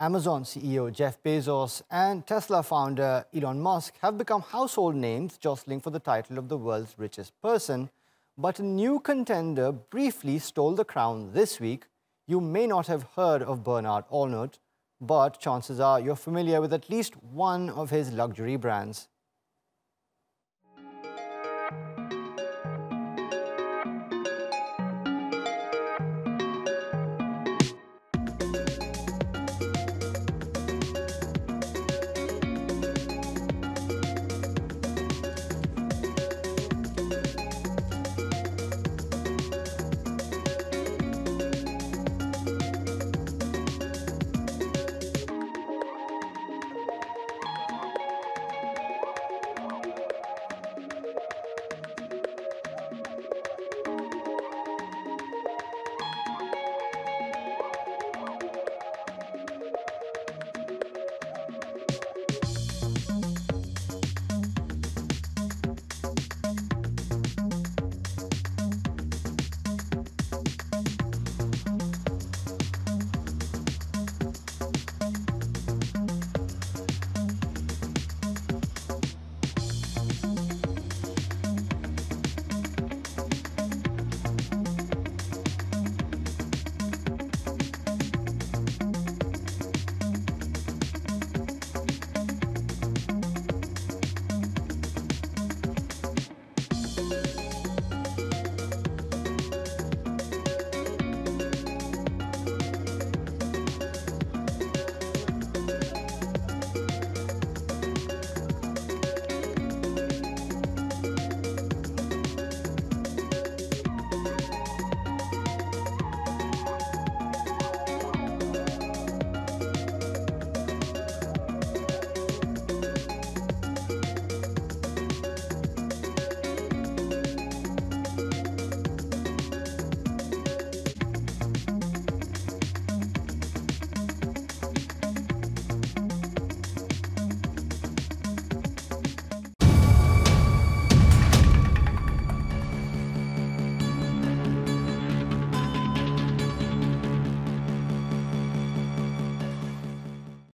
Amazon CEO Jeff Bezos and Tesla founder Elon Musk have become household names jostling for the title of the world's richest person. But a new contender briefly stole the crown this week. You may not have heard of Bernard Arnault, but chances are you're familiar with at least one of his luxury brands.